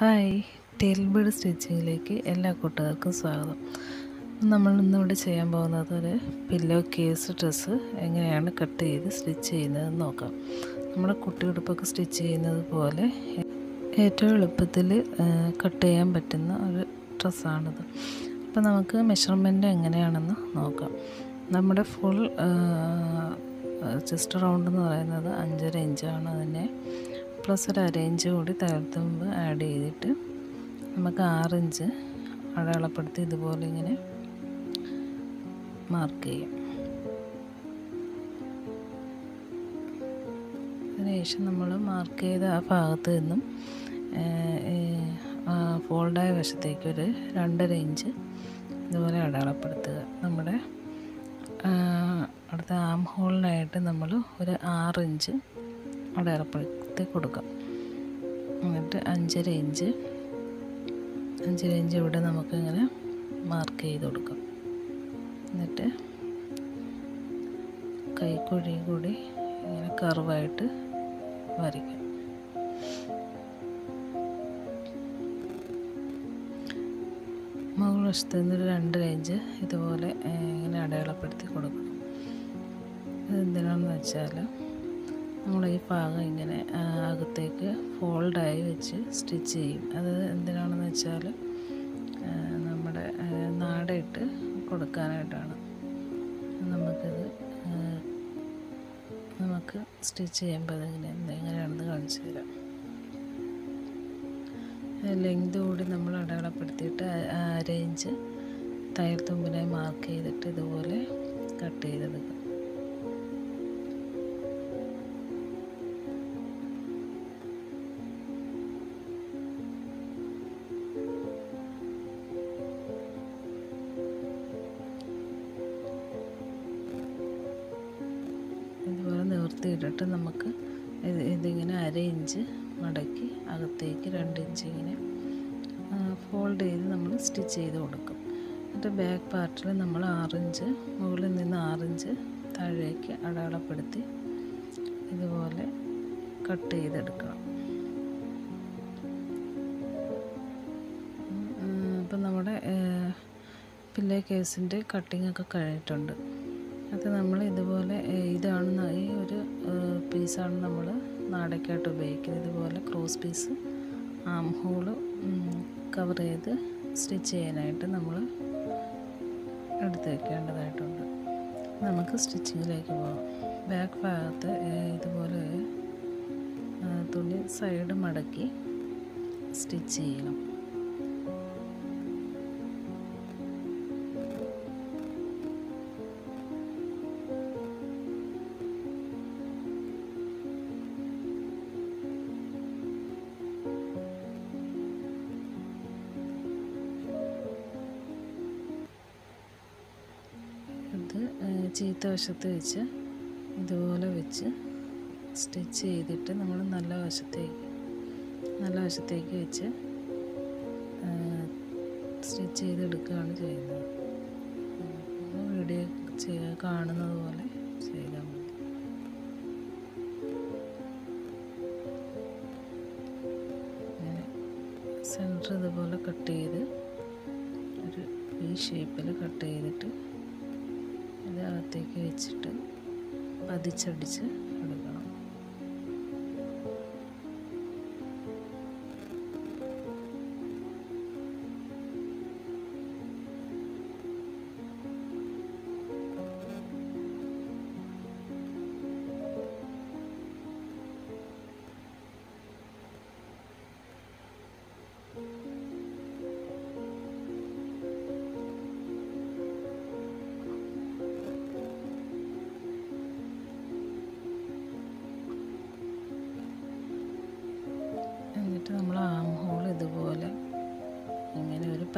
Hi. ടെയിൽബേഡ് സ്റ്റിച്ചിങ്ങിലേക്ക് എല്ലാ കൂട്ടുകാർക്കും സ്വാഗതം. നമ്മൾ ഇന്നിവിടെ ചെയ്യാൻ പോകുന്നത് ഒരു പില്ലോ കേസ് ഡ്രസ്സ് എങ്ങനെയാണ് കട്ട് ചെയ്ത് സ്റ്റിച്ച് ചെയ്യുന്നതെന്ന് നോക്കാം. നമ്മുടെ കുട്ടിയുടുപ്പൊക്കെ സ്റ്റിച്ച് ചെയ്യുന്നത് പോലെ ഏറ്റവും എളുപ്പത്തിൽ കട്ട് ചെയ്യാൻ പറ്റുന്ന ഒരു ഡ്രസ്സാണിത്. അപ്പോൾ നമുക്ക് മെഷർമെന്റ് എങ്ങനെയാണെന്ന് നോക്കാം. നമ്മുടെ ഫുൾ ചെസ്റ്റ് റൗണ്ട് എന്ന് പറയുന്നത് അഞ്ചര ഇഞ്ചാണ് അതിനെ. പ്ലസ് ഒരു അരയിഞ്ച് കൂടി തകർത്തുമ്പ് ആഡ് ചെയ്തിട്ട് നമുക്ക് ആറിഞ്ച് അടയാളപ്പെടുത്തി ഇതുപോലെ ഇങ്ങനെ മാർക്ക് ചെയ്യും. അതിനുശേഷം നമ്മൾ മാർക്ക് ചെയ്ത ആ ഭാഗത്ത് നിന്നും ഫോൾഡായ വശത്തേക്ക് ഒരു രണ്ടര ഇഞ്ച് ഇതുപോലെ അടയാളപ്പെടുത്തുക. നമ്മുടെ അടുത്ത ആം ഹോളിനായിട്ട് നമ്മൾ ഒരു ആറ് ഇഞ്ച് അടയാളപ്പെടുത്തി കൊടുക്കാം. എന്നിട്ട് അഞ്ചര ഇഞ്ച് അഞ്ചര ഇഞ്ച് ഇവിടെ നമുക്കിങ്ങനെ മാർക്ക് ചെയ്ത് കൊടുക്കാം. എന്നിട്ട് കൈക്കുഴി കൂടി ഇങ്ങനെ കർവായിട്ട് വരയ്ക്കാം. വശത്ത് നിന്നൊരു രണ്ട് ഇഞ്ച് ഇതുപോലെ ഇങ്ങനെ അടയാളപ്പെടുത്തി കൊടുക്കണം. ഇതെന്തിനാണെന്ന് വെച്ചാൽ നമ്മൾ ഈ ഭാഗം ഇങ്ങനെ അകത്തേക്ക് ഫോൾഡായി വെച്ച് സ്റ്റിച്ച് ചെയ്യും. അത് എന്തിനാണെന്ന് വെച്ചാൽ നമ്മുടെ നാടയിട്ട് കൊടുക്കാനായിട്ടാണ്. നമുക്കിത് നമുക്ക് സ്റ്റിച്ച് ചെയ്യുമ്പോൾ അതെങ്ങനെ എങ്ങനെയാണെന്ന് കാണിച്ചു തരാം. ലെങ്ത് കൂടി നമ്മൾ അടയാളപ്പെടുത്തിയിട്ട് അര ഇഞ്ച് തയ്യൽ തുമ്പിനായി മാർക്ക് ചെയ്തിട്ട് ഇതുപോലെ കട്ട് ചെയ്തെടുക്കും നിവർത്തിയിട്ടിട്ട് നമുക്ക് ഇത് ഇതിങ്ങനെ അര ഇഞ്ച് മടക്കി അകത്തേക്ക് രണ്ട് ഇഞ്ച് ഇങ്ങനെ ഫോൾഡ് ചെയ്ത് നമ്മൾ സ്റ്റിച്ച് ചെയ്ത് കൊടുക്കും. എന്നിട്ട് ബാക്ക് പാർട്ടിൽ നമ്മൾ ആറിഞ്ച് മുകളിൽ നിന്ന് ആറിഞ്ച് താഴേക്ക് അടയാളപ്പെടുത്തി ഇതുപോലെ കട്ട് ചെയ്തെടുക്കണം. ഇപ്പം നമ്മുടെ പില്ലേ കേസിന്റെ കട്ടിങ്ങൊക്കെ കഴിഞ്ഞിട്ടുണ്ട്. അത് നമ്മൾ ഇതുപോലെ ഇതാണ് ഈ പീസാണ് നമ്മൾ നാടക്കായിട്ട് ഉപയോഗിക്കുന്നത്. ഇതുപോലെ cross piece armhole cover ചെയ്ത് സ്റ്റിച്ച് ചെയ്യാനായിട്ട് നമ്മൾ എടുത്ത് വയ്ക്കേണ്ടതായിട്ടുണ്ട് നമുക്ക് സ്റ്റിച്ചിങ്ങിലേക്ക് പോകാം ബാക്ക് ഭാഗത്ത് ഇതുപോലെ തുണി സൈഡ് മടക്കി സ്റ്റിച്ച് ചെയ്യണം. ചീത്ത വശത്ത് വെച്ച് ഇതുപോലെ വെച്ച് സ്റ്റിച്ച് ചെയ്തിട്ട് നമ്മൾ നല്ല വശത്തേക്ക് നല്ല വശത്തേക്ക് വെച്ച് സ്റ്റിച്ച് ചെയ്തെടുക്കുകയാണ് ചെയ്യുന്നത്. വീഡിയോ കാണുന്നത് പോലെ ചെയ്താൽ മതി. സെന്റർ ഇതുപോലെ കട്ട് ചെയ്ത് ഒരു ഈ ഷേപ്പിൽ കട്ട് ചെയ്തിട്ട് അകത്തേക്ക് വെച്ചിട്ട് പതിച്ചടിച്ച്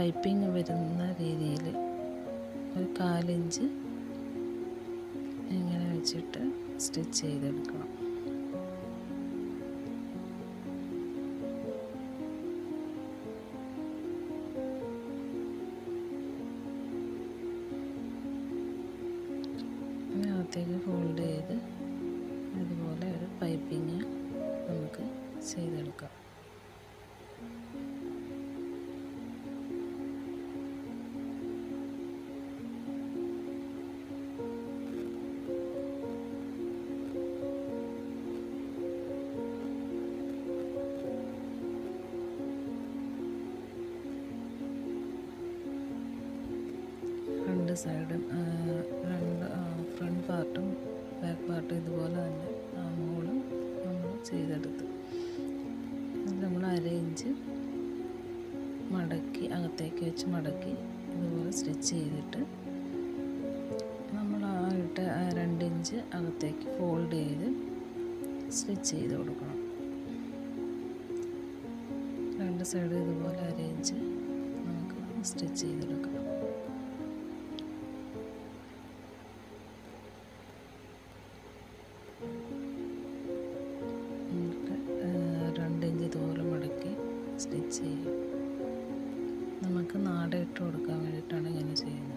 പൈപ്പിംഗ് വരുന്ന രീതിയിൽ ഒരു കാലിഞ്ച് ഇങ്ങനെ വെച്ചിട്ട് സ്റ്റിച്ച് ചെയ്തെടുക്കണം. സൈഡും രണ്ട് ഫ്രണ്ട് പാർട്ടും ബാക്ക് പാർട്ടും ഇതുപോലെ തന്നെ മോളും നമ്മൾ ചെയ്തെടുത്തു. നമ്മൾ അര ഇഞ്ച് മടക്കി അകത്തേക്ക് വെച്ച് മടക്കി ഇതുപോലെ സ്റ്റിച്ച് ചെയ്തിട്ട് നമ്മൾ ആ ഇട്ട രണ്ട് ഇഞ്ച് അകത്തേക്ക് ഫോൾഡ് ചെയ്ത് സ്റ്റിച്ച് ചെയ്ത് കൊടുക്കണം. രണ്ട് സൈഡ് ഇതുപോലെ അര ഇഞ്ച് നമുക്ക് സ്റ്റിച്ച് ചെയ്തെടുക്കണം നമുക്ക് നാട ഇട്ട് കൊടുക്കാൻ വേണ്ടിയിട്ടാണ് ഇങ്ങനെ ചെയ്യുന്നത്.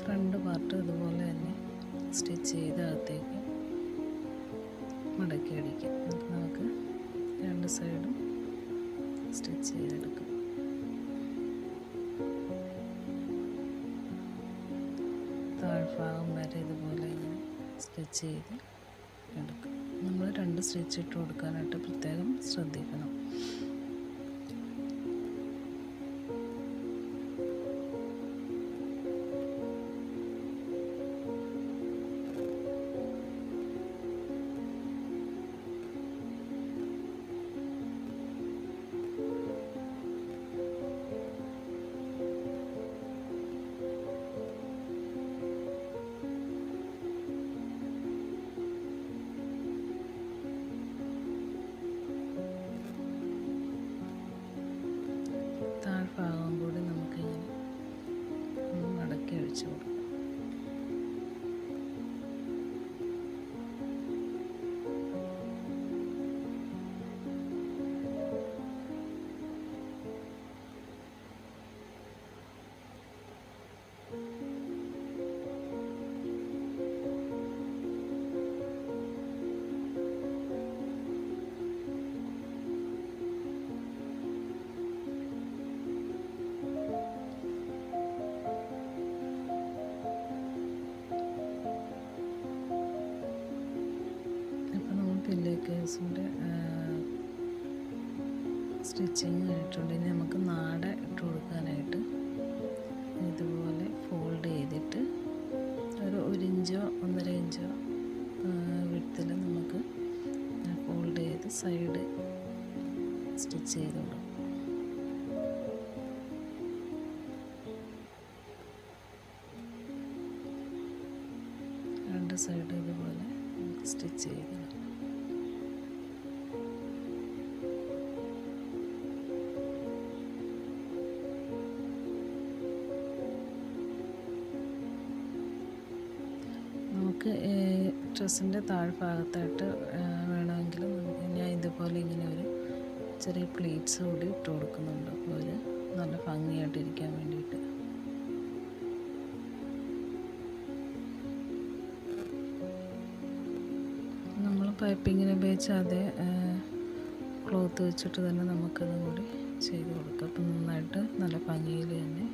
ഫ്രണ്ട് പാർട്ട് ഇതുപോലെ തന്നെ സ്റ്റിച്ച് ചെയ്ത് അകത്തേക്ക് മടക്കി അടിക്കാം. നമുക്ക് രണ്ട് സൈഡും സ്റ്റിച്ച് ചെയ്തെടുക്കാം. താഴ്ഭാഗം വരെ ഇതുപോലെ ഇങ്ങനെ സ്റ്റിച്ച് ചെയ്ത് എടുക്കും. നമ്മൾ രണ്ട് സ്റ്റിച്ച് ഇട്ട് കൊടുക്കാനായിട്ട് പ്രത്യേകം ശ്രദ്ധിക്കണം. സൈഡ് സ്റ്റിച്ച് ചെയ്ത് കൊടുക്കും രണ്ട് സൈഡ് ഇതുപോലെ സ്റ്റിച്ച് ചെയ്ത് നമുക്ക് ഡ്രസ്സിന്റെ താഴ്ഭാഗത്തായിട്ട് ഞാൻ ഇതുപോലെ ഇങ്ങനെ ഒരു ചെറിയ പ്ലേറ്റ്സ് കൂടി ഇട്ട് കൊടുക്കുന്നുണ്ട്. അപ്പോൾ അവർ നല്ല ഭംഗിയായിട്ടിരിക്കാൻ വേണ്ടിയിട്ട്. നമ്മൾ പൈപ്പിങ്ങിനെ ഉപയോഗിച്ച അതേ ക്ലോത്ത് വെച്ചിട്ട് തന്നെ നമുക്കതും കൂടി ചെയ്ത് കൊടുക്കാം. അപ്പം നന്നായിട്ട് നല്ല ഭംഗിയിൽ തന്നെ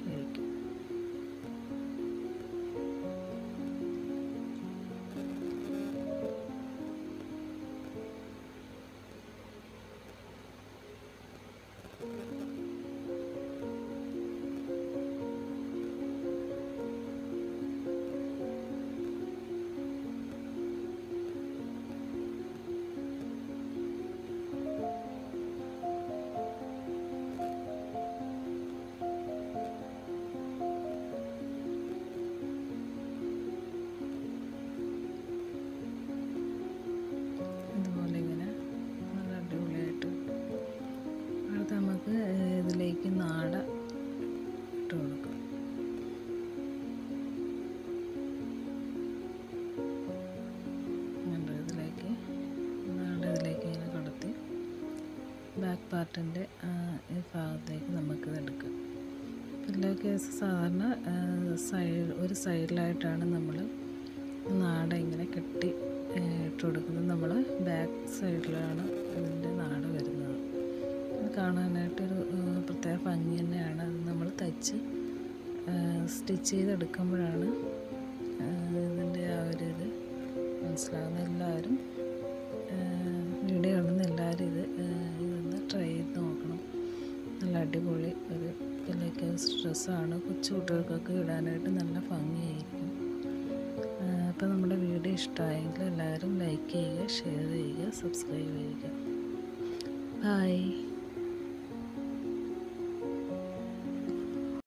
സൈഡിലായിട്ടാണ് നമ്മൾ നാട ഇങ്ങനെ കെട്ടി ഇട്ട് കൊടുക്കുന്നത്. നമ്മൾ ബാക്ക് സൈഡിലാണ് ഇതിന്റെ നാട് വരുന്നത്. അത് കാണാനായിട്ടൊരു പ്രത്യേക ഭംഗി തന്നെയാണ്. അത് നമ്മൾ തയ്ച്ച് സ്റ്റിച്ച് ചെയ്തെടുക്കുമ്പോഴാണ് ഇതിന്റെ ആ ഒരു ഇത് മനസ്സിലാകുന്നത് എല്ലാവരും പിള്ളേക്ക് ഡ്രസ്സാണ് കൊച്ചു കുട്ടികൾക്കൊക്കെ ഇടാനായിട്ട് നല്ല ഭംഗിയായിരിക്കും. അപ്പോൾ നമ്മുടെ വീഡിയോ ഇഷ്ടമായെങ്കിൽ എല്ലാവരും ലൈക്ക് ചെയ്യുക ഷെയർ ചെയ്യുക സബ്സ്ക്രൈബ് ചെയ്യുക. ബായ്